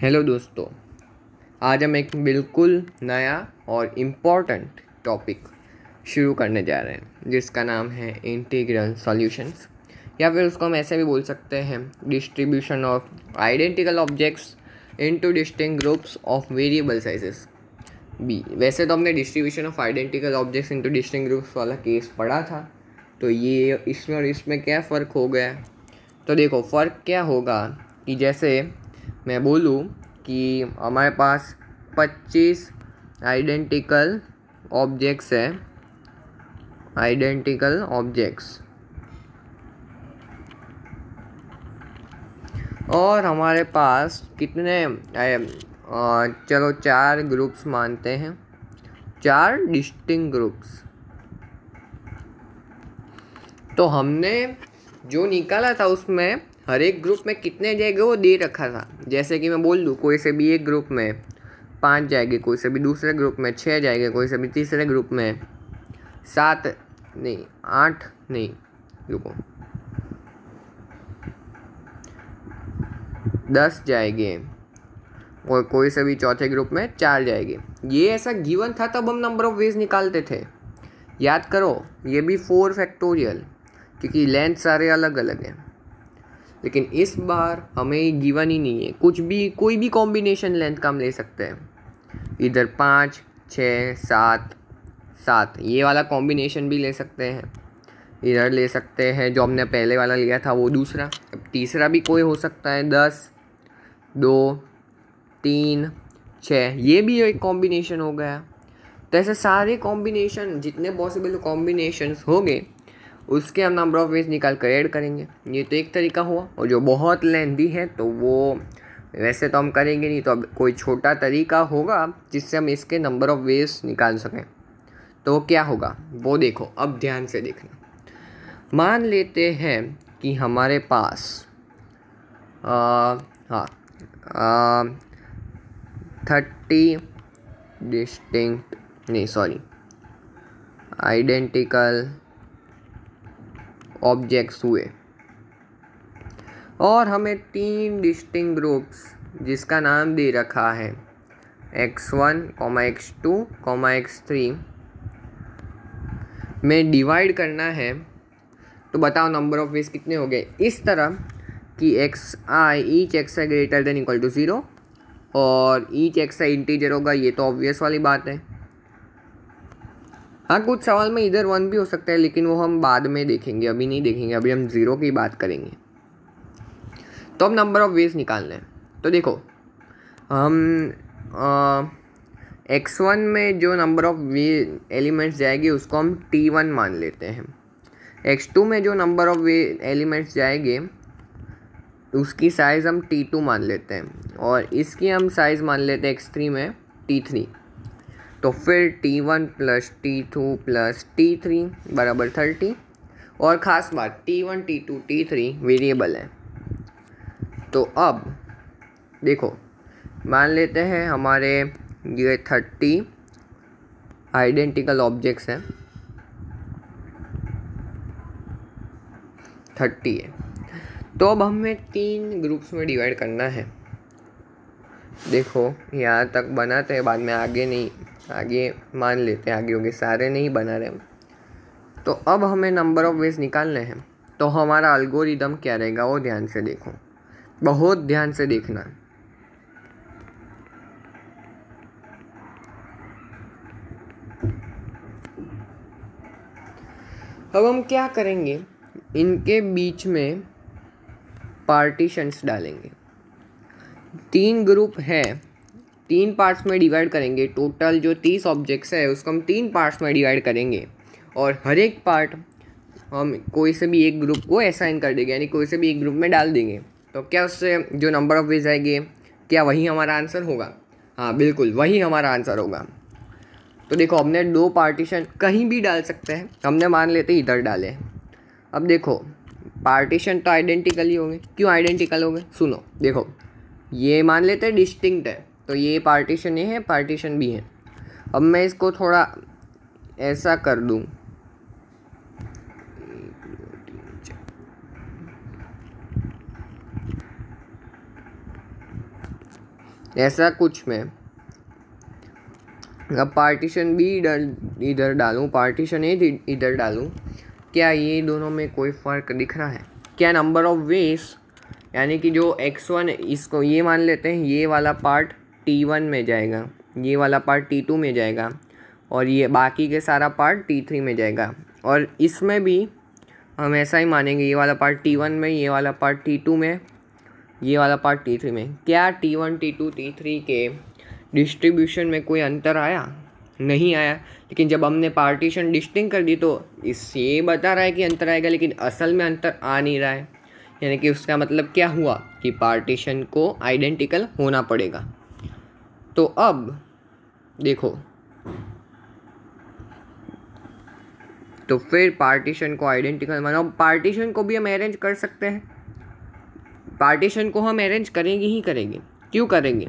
Hello दोस्तों, आज हम एक बिल्कुल नया और इंपॉर्टेंट टॉपिक शुरू करने जा रहे हैं, जिसका नाम है इंटीग्रल सॉल्यूशंस या फिर उसको हम ऐसे भी बोल सकते हैं distribution of identical objects into distinct groups of variable sizes B वैसे तो हमने distribution of identical objects into distinct groups वाला केस पढ़ा था तो ये इसमें और इसमें क्या फ़र्क हो गया? तो देखो, फ़र्क क्या होगा कि जैसे मैं बोलूँ कि हमारे पास 25 आइडेंटिकल ऑब्जेक्ट्स है। आइडेंटिकल ऑब्जेक्ट्स और हमारे पास कितने चलो चार ग्रुप्स मानते हैं। चार डिस्टिंग ग्रुप्स तो हमने जो निकाला था उसमें हर एक ग्रुप में कितने जाएँगे वो दे रखा था। जैसे कि मैं बोल दूँ, कोई से भी एक ग्रुप में पाँच जाएँगे, कोई से भी दूसरे ग्रुप में छः जाएँगे, कोई से भी तीसरे ग्रुप में सात, नहीं, आठ, नहीं, रुको। दस जाएँगे और कोई से भी चौथे ग्रुप में चार जाएँगे। ये ऐसा गिवन था तब हम नंबर ऑफ़ वेज निकालते थे। याद करो, ये भी फोर फैक्टोरियल क्योंकि लेंथ सारे अलग अलग हैं। लेकिन इस बार हमें गिवन ही नहीं है। कुछ भी, कोई भी कॉम्बिनेशन लेंथ का हम ले सकते हैं। इधर पाँच छः सात सात, ये वाला कॉम्बिनेशन भी ले सकते हैं। इधर ले सकते हैं, जो हमने पहले वाला लिया था, वो दूसरा। अब तीसरा भी कोई हो सकता है, दस, दो, तीन छः ये भी एक कॉम्बिनेशन हो गया। तो ऐसे सारे कॉम्बिनेशन जितने पॉसिबल कॉम्बिनेशंस हो गए उसके हम नंबर ऑफ़ वेज निकाल कर ऐड करेंगे। ये तो एक तरीका हुआ और जो बहुत लेंदी है तो वो वैसे तो हम करेंगे नहीं तो अब कोई छोटा तरीका होगा जिससे हम इसके नंबर ऑफ़ वेज निकाल सकें। तो क्या होगा? वो देखो, अब ध्यान से देखना। मान लेते हैं कि हमारे पास हाँ थर्टी डिस्टिंक्ट नहीं सॉरी आइडेंटिकल ऑब्जेक्ट्स हुए। और हमें तीन डिस्टिंग ग्रुप्स जिसका नाम दे रखा है। X one comma x two comma x three में डिवाइड करना है तो बताओ नंबर ऑफ़ वेज कितने हो गए। इस तरह कि x i each x i greater than equal to zero और ईच एक्स आई इंटीजर होगा, ये तो ऑब्वियस वाली बात है। हाँ कुछ सवाल में इधर वन भी हो सकता है, लेकिन वो हम बाद में देखेंगे, अभी नहीं देखेंगे, अभी हम ज़ीरो की बात करेंगे। तो अब नंबर ऑफ़ वेज निकालना है। तो देखो, हम एक्स वन में जो नंबर ऑफ़ वे एलिमेंट्स जाएगी, उसको हम टी वन मान लेते हैं। एक्स टू में जो नंबर ऑफ़ वे एलिमेंट्स जाएँगे, उसकी साइज़ हम टी टू मान लेते हैं। और इसकी हम साइज़ मान लेते हैं एक्स थ्री में टी थ्री तो फिर t one plus t two plus t three बराबर थर्टी और ख़ास बात t one t two t three variable है। तो अब देखो, मान लेते हैं हमारे ये थर्टी आइडेंटिकल ऑब्जेक्ट्स हैं। थर्टी है। तो अब हमें तीन ग्रुप्स में डिवाइड करना है। देखो, यहाँ तक बनाते हैं बाद में आगे नहीं आगे मान लेते हैं, आगे होंगे। सारे नहीं बना रहे तो अब हमें नंबर ऑफ़ वेज निकालने हैं। तो हमारा अल्गोरिदम क्या रहेगा, वो ध्यान से देखो। बहुत ध्यान से देखना। अब हम क्या करेंगे, इनके बीच में पार्टीशंस डालेंगे। तीन ग्रुप है। तीन पार्ट्स में डिवाइड करेंगे। टोटल जो तीस ऑब्जेक्ट्स है, उसको हम तीन पार्ट्स में डिवाइड करेंगे। और हर एक पार्ट हम कोई से भी एक ग्रुप को असाइन कर देंगे, यानी कोई से भी एक ग्रुप में डाल देंगे। तो क्या उससे जो नंबर ऑफ़ वेज आएँगे, क्या वही हमारा आंसर होगा? हाँ बिल्कुल, वही हमारा आंसर होगा। तो देखो, हमने दो पार्टीशन कहीं भी डाल सकते हैं। हमने मान लेते इधर डाले अब देखो पार्टीशन तो आइडेंटिकल ही होंगे। क्यों आइडेंटिकल होंगे? सुनो, देखो, ये मान लेते डिस्टिंक्ट है। तो ये पार्टीशन ये है, पार्टीशन भी है। अब मैं इसको थोड़ा ऐसा कर दूँ। ऐसा कुछ में अब पार्टीशन बी इधर इधर डालूँ, पार्टीशन ए इधर डालूँ। क्या ये दोनों में कोई फ़र्क दिख रहा है? क्या नंबर ऑफ़ वेस यानी कि जो एक्स वन इसको ये मान लेते हैं, ये वाला पार्ट टी वन में जाएगा, ये वाला पार्ट टी टू में जाएगा और ये बाकी के सारा पार्ट टी थ्री में जाएगा। और इसमें भी हम ऐसा ही मानेंगे, ये वाला पार्ट टी वन में, ये वाला पार्ट टी टू में, ये वाला पार्ट टी थ्री में। क्या t one t two t three के डिस्ट्रीब्यूशन में कोई अंतर आया? नहीं आया। लेकिन जब हमने पार्टीशन डिस्टिंग कर दी तो इस ये बता रहा है कि अंतर आएगा, लेकिन असल में अंतर आ नहीं रहा है। यानी कि उसका मतलब क्या हुआ कि पार्टीशन को आइडेंटिकल होना पड़ेगा। तो अब, देखो। तो फिर पार्टीशन को आइडेंटिकल मानो पार्टीशन को भी हम अरेंज कर सकते हैं। पार्टीशन को हम अरेंज करेंगे ही करेंगे। क्यों करेंगे?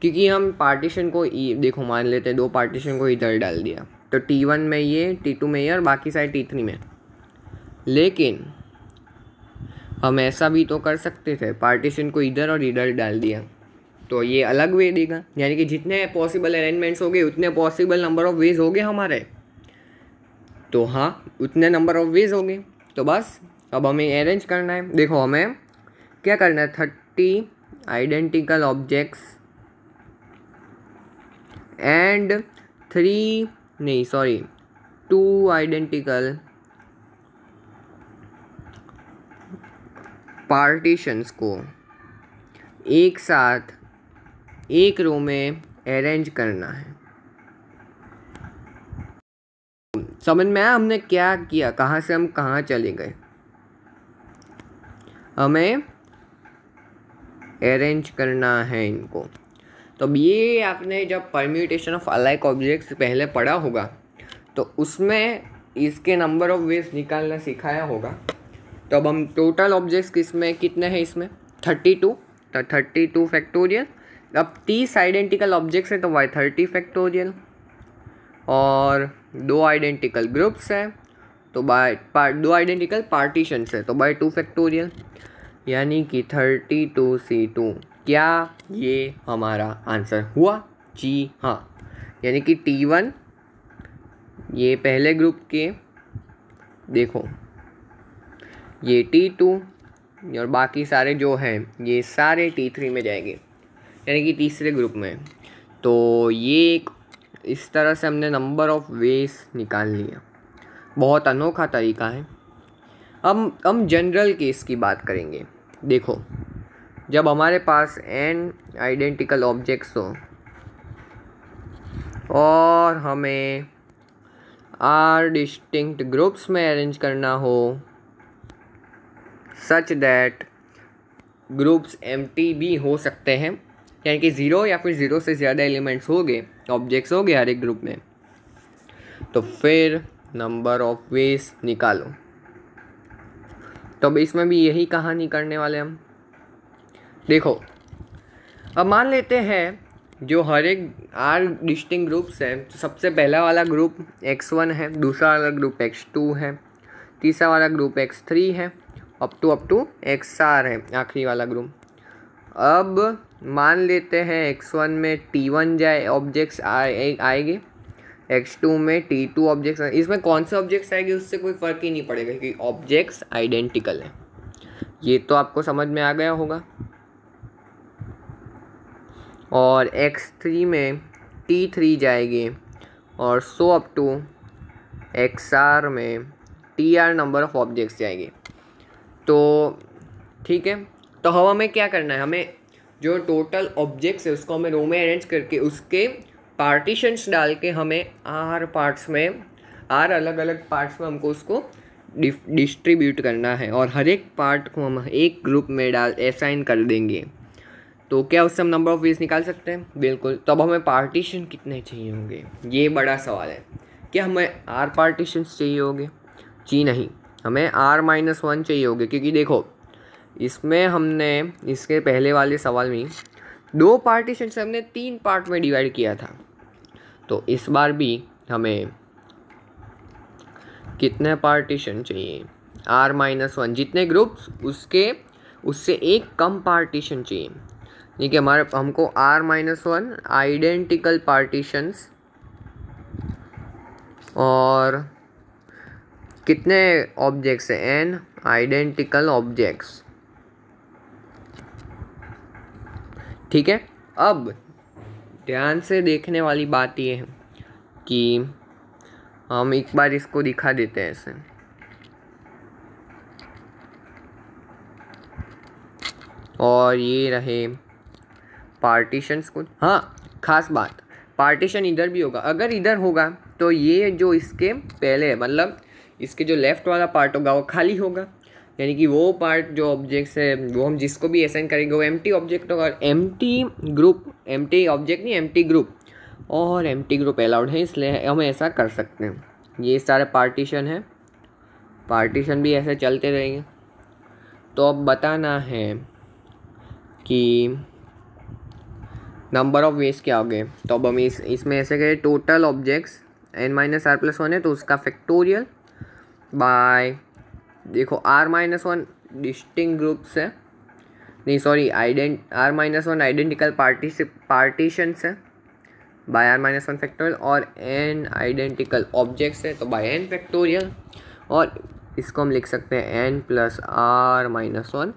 क्योंकि हम पार्टीशन को देखो, मान लेते हैं दो पार्टीशन को इधर डाल दिया। तो टी वन में ये टी टू में ये और बाकी सारे टी थ्री में। लेकिन, हम ऐसा भी तो कर सकते थे। पार्टीशन को इधर और इधर डाल दिया। तो ये अलग वे देगा। यानी कि जितने पॉसिबल अरेंजमेंट्स हो गए उतने पॉसिबल नंबर ऑफ़ वेज हो गए हमारे। तो हाँ उतने नंबर ऑफ़ वेज हो गए तो बस, अब हमें अरेंज करना है। देखो हमें क्या करना है? Thirty identical objects and three नहीं सॉरी टू आइडेंटिकल पार्टीशंस को एक साथ एक रो में अरेंज करना है। समझ में आया हमने क्या किया? कहाँ से हम कहाँ चले गए? हमें अरेंज करना है इनको। तो अब ये आपने जब परम्यूटेशन ऑफ़ अलाइक ऑब्जेक्ट्स पहले पढ़ा होगा तो उसमें इसके नंबर ऑफ़ वेज निकालना सिखाया होगा। तो अब हम टोटल ऑब्जेक्ट्स किसमें, कितने हैं इसमें? थर्टी टू तो थर्टी टू फैक्टोरियल अब तीस आइडेंटिकल ऑब्जेक्ट्स हैं तो वाई थर्टी फैक्टोरियल और दो आइडेंटिकल ग्रुप्स हैं तो बाय दो आइडेंटिकल पार्टीशंस है तो बाय टू फैक्टोरियल यानी कि थर्टी टू सी टू क्या ये हमारा आंसर हुआ? जी हाँ यानी कि टी वन ये पहले ग्रुप के, देखो, ये टी टू और बाकी सारे जो हैं, ये सारे टी थ्री में जाएँगे। यानी कि तीसरे ग्रुप में। तो ये एक, इस तरह से हमने नंबर ऑफ़ वेज निकाल लिया। बहुत अनोखा तरीका है। अब हम जनरल केस की बात करेंगे। देखो, जब हमारे पास एन आइडेंटिकल ऑब्जेक्ट्स हो, और हमें आर डिस्टिंक्ट ग्रुप्स में अरेंज करना हो सच दैट ग्रुप्स एम भी हो सकते हैं यानी कि ज़ीरो या फिर ज़ीरो से ज़्यादा एलिमेंट्स हो गए ऑब्जेक्ट्स हो गए हर एक ग्रुप में। तो फिर नंबर ऑफ़ वेज निकालो। तो अब इसमें भी यही कहानी करने वाले हम। देखो, अब मान लेते हैं जो हर एक, आर डिस्टिंग ग्रुप्स हैं। तो सबसे पहला वाला ग्रुप एक्स वन है, दूसरा वाला ग्रुप एक्स टू है, तीसरा वाला ग्रुप एक्स थ्री है up to up to x r है, आखिरी वाला ग्रुप अब मान लेते हैं एक्स वन में टी वन जाए ऑब्जेक्ट्स आए आएँगे। एक्स टू में टी टू ऑब्जेक्ट्स इसमें कौन से ऑब्जेक्ट्स आएँगे? उससे कोई फ़र्क ही नहीं पड़ेगा, क्योंकि ऑब्जेक्ट्स आइडेंटिकल है। ये तो आपको समझ में आ गया होगा। और एक्स थ्री में टी थ्री जाएगी, और so up to x r में t r number of objects जाएँगे। तो ठीक है? तो हवा में क्या करना है? हमें जो टोटल ऑब्जेक्ट्स है, उसको हमें रो में अरेंज करके उसके पार्टीशंस डाल के हमें आर पार्ट्स में आर अलग अलग पार्ट्स में हमको उसको डिस्ट्रीब्यूट करना है और हर एक पार्ट को हम एक ग्रुप में डाल असाइन कर देंगे। तो क्या उससे हम नंबर ऑफ़ वेज निकाल सकते हैं? बिल्कुल। तो हमें पार्टीशन कितने चाहिए होंगे? ये बड़ा सवाल है। क्या हमें आर पार्टीशन चाहिए होंगे? जी नहीं। हमें आर माइनस वन चाहिए होंगे, क्योंकि देखो इसमें हमने इसके पहले वाले सवाल में दो पार्टीशन से हमने तीन पार्ट में डिवाइड किया था। तो इस बार भी हमें कितने पार्टीशन चाहिए? आर माइनस वन जितने ग्रुप्स उसके, उससे एक कम पार्टीशन चाहिए। ठीक है, हमारे, हमको r minus one identical partitions और कितने ऑब्जेक्ट्स हैं? एन आइडेंटिकल ऑब्जेक्ट्स ठीक है? अब ध्यान से देखने वाली बात ये है कि हम एक बार इसको दिखा देते हैं ऐसे। और ये रहे पार्टीशंस को। हाँ खास बात पार्टीशन इधर भी होगा। अगर इधर होगा तो ये जो इसके पहले मतलब इसके जो लेफ़्ट वाला पार्ट होगा, वो खाली होगा। यानी कि वो पार्ट जो ऑब्जेक्ट्स है, वो हम जिसको भी असाइन करेंगे, वो एम टी ऑब्जेक्ट होगा। M group empty object नहीं एम टी ग्रुप और एम टी ग्रुप अलाउड है, इसलिए हम ऐसा कर सकते हैं। ये सारे पार्टीशन है। पार्टीशन भी ऐसे चलते रहेंगे। तो अब बताना है कि नंबर ऑफ़ वेज क्या हो गए तो अब हम इस, इसमें ऐसे करें total objects n minus r plus one है तो उसका फैक्टोरियल बाय देखो r minus one distinct groups है। नहीं sorry identical r minus one identical party partitions है। By r minus one factorial और एन आइडेंटिकल ऑब्जेक्ट्स है तो बाय एन फैक्टोरियल और इसको हम लिख सकते हैं n plus r minus one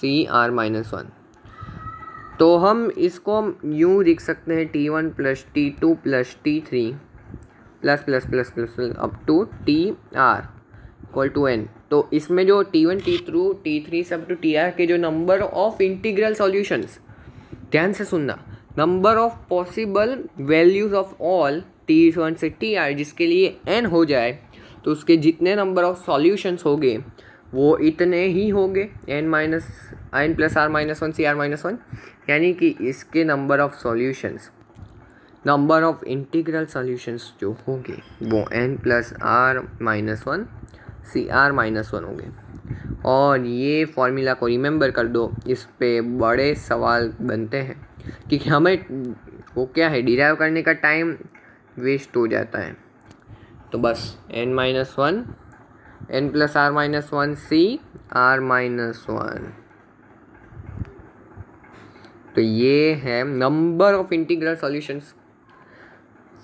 C r minus one तो हम इसको हम यूँ लिख सकते हैं t one plus t two plus t three plus plus plus plus up to t r equal to n तो इसमें जो t one t two t three सब टू टी आर के जो नंबर ऑफ़ इंटीग्रल सॉल्यूशंस ध्यान से सुनना। Number of possible values of all t one से टी आर जिसके लिए एन हो जाए तो उसके जितने नंबर ऑफ़ सॉल्यूशंस होंगे, वो इतने ही होंगे। N minus n plus r minus one C r minus one यानी कि इसके number of solutions number of integral solutions जो होंगे, वो n plus r minus one C r minus one होंगे और ये फॉर्मूला को रिमेंबर कर दो, इस पे बड़े सवाल बनते हैं क्योंकि हमें, वो क्या है डिराइव करने का टाइम वेस्ट हो जाता है। तो बस n minus one n plus r minus one C r minus one तो ये है number of integral solutions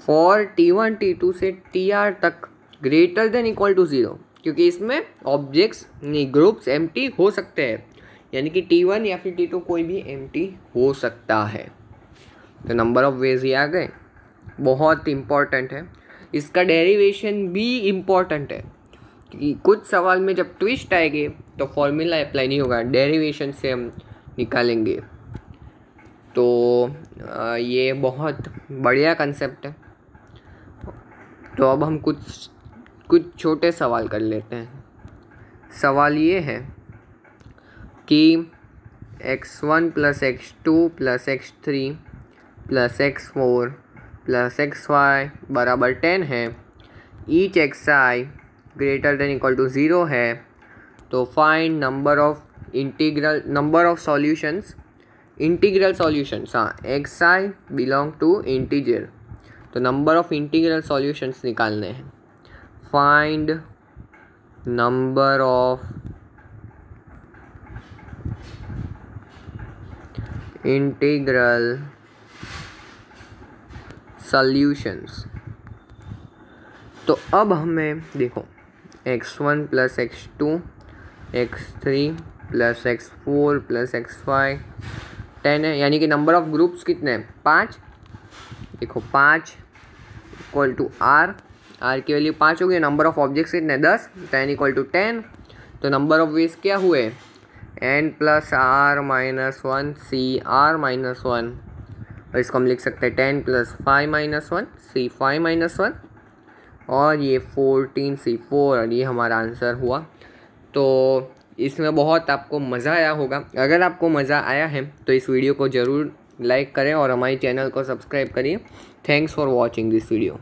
for t one t two से टी आर तक greater than equal to zero क्योंकि इसमें ऑब्जेक्ट्स नहीं ग्रुप्स एम हो सकते हैं। यानी कि टी वन या फिर टी टू कोई भी एम हो सकता है। तो नंबर ऑफ़ वेज ये आ गए। बहुत इंपॉर्टेंट है। इसका डेरिवेशन भी इंपॉर्टेंट है। क्योंकि कुछ सवाल में जब ट्विस्ट आएँगे तो फॉर्मूला अप्लाई नहीं होगा। डेरिवेशन से हम निकालेंगे। तो ये बहुत बढ़िया कंसेप्ट है। तो अब हम कुछ कुछ छोटे सवाल कर लेते हैं। सवाल ये है कि x one plus x two plus x three plus x four plus x y बराबर टेन है। Each x i greater than equal to zero है। तो find number of integral number of solutions integral solutions हाँ x i belong to integer तो number of integral solutions निकालने हैं। Find number of integral solutions. तो अब हमें देखो x one plus x two x three plus x four plus x five ten है। यानी कि नंबर ऑफ़ ग्रुप्स कितने हैं? पाँच। देखो, पाँच इक्वल टू आर आर की वैल्यू पाँच हो गई नंबर ऑफ़ ऑब्जेक्ट्स कितने? दस टेन इक्वल टू टेन तो नंबर ऑफ़ वेज क्या हुए? N plus r minus one C r minus one और इसको हम लिख सकते हैं ten plus five minus one C five minus one और ये फोरटीन सी फोर और ये हमारा आंसर हुआ। तो इसमें बहुत आपको मज़ा आया होगा। अगर आपको मज़ा आया है तो इस वीडियो को ज़रूर लाइक करें और हमारे चैनल को सब्सक्राइब करिए। Thanks for watching this video